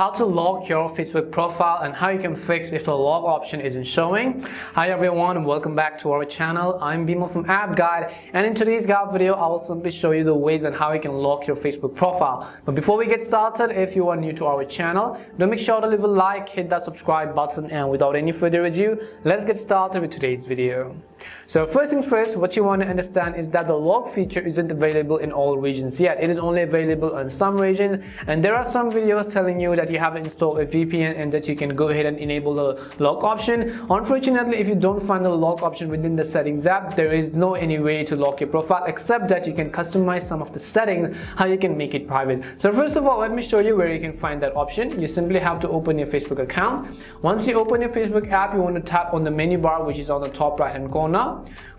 how to lock your Facebook profile and how you can fix if the lock option isn't showing. Hi everyone and welcome back to our channel. I'm Bimal from App Guide and in today's guide video I will simply show you the ways on how you can lock your Facebook profile. But before we get started, if you are new to our channel, do make sure to leave a like, hit that subscribe button and without any further ado, let's get started with today's video. So first things first, what you want to understand is that the lock feature isn't available in all regions yet. It is only available in some regions and there are some videos telling you that you have to install a VPN and that you can go ahead and enable the lock option. Unfortunately, if you don't find the lock option within the settings app, there is no any way to lock your profile except that you can customize some of the settings, how you can make it private. So first of all, let me show you where you can find that option. You simply have to open your Facebook account. Once you open your Facebook app, you want to tap on the menu bar which is on the top right hand corner.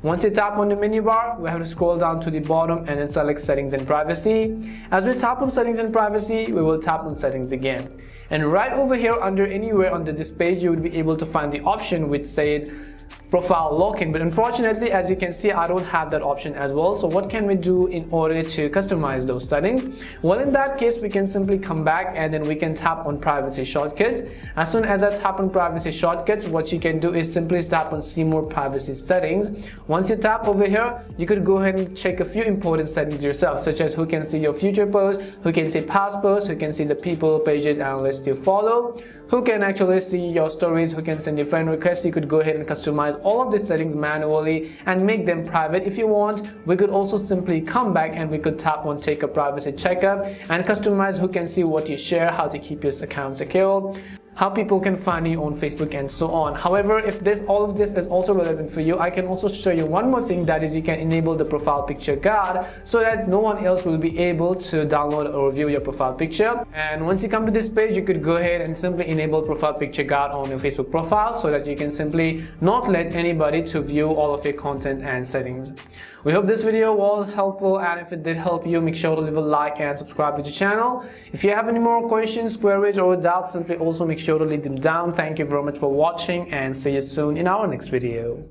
Once you tap on the menu bar, we have to scroll down to the bottom and then select settings and privacy. As we tap on settings and privacy, we will tap on settings again. And right over here under anywhere under this page, you would be able to find the option which said profile locking but unfortunately as you can see I don't have that option as well. So what can we do in order to customize those settings? Well in that case we can simply come back and then we can tap on privacy shortcuts. As soon as I tap on privacy shortcuts what you can do is simply tap on see more privacy settings. Once you tap over here you could go ahead and check a few important settings yourself such as who can see your future posts who can see past posts who can see the people pages and lists you follow who can actually see your stories who can send you friend requests. You could go ahead and customize all of these settings manually and make them private if you want. We could also simply come back and we could tap on take a privacy checkup and customize who can see what you share, how to keep your account secure how people can find you on Facebook and so on. However, if this all of this is also relevant for you, I can also show you one more thing that is you can enable the profile picture guard so that no one else will be able to download or view your profile picture. And once you come to this page, you could go ahead and simply enable profile picture guard on your Facebook profile so that you can simply not let anybody to view all of your content and settings. We hope this video was helpful and if it did help you, make sure to leave a like and subscribe to the channel. If you have any more questions, queries or doubts, simply also make sure to leave them down. Thank you very much for watching and see you soon in our next video.